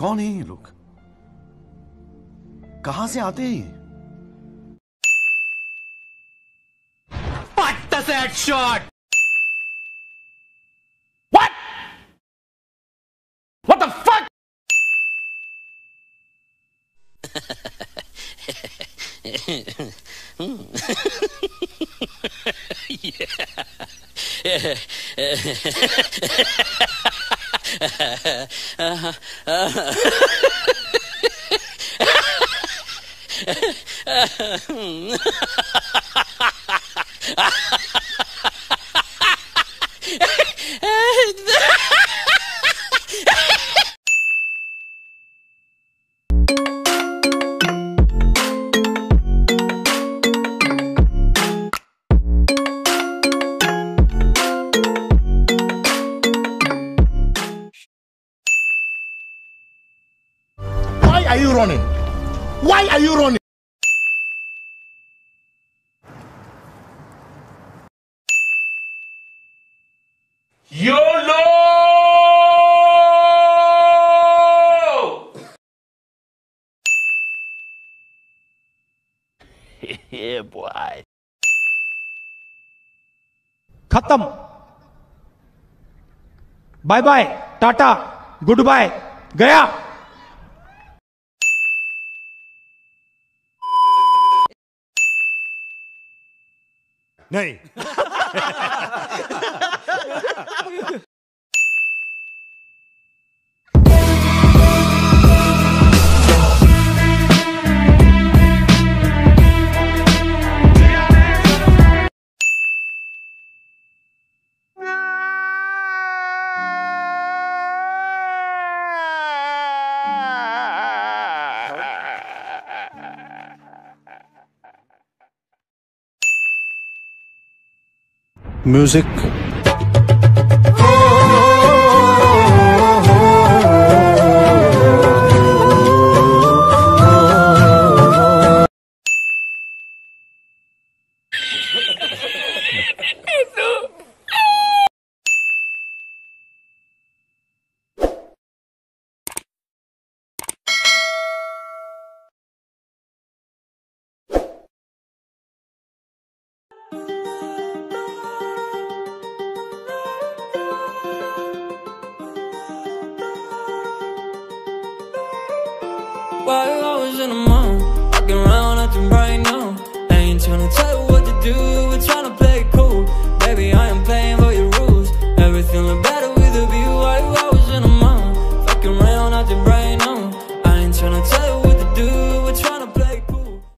कौन है ये लोग कहां से आते हैं ये What does that shot? What? What the fuck? Why Uh, uh, uh, are you hmm. running? Why are you running? YOLO! yeah, boy. खत्म बाय बाय टाटा गुड बाय गया ない。music Five hours in the morning, walking around acting right now. I ain't tryna tell you what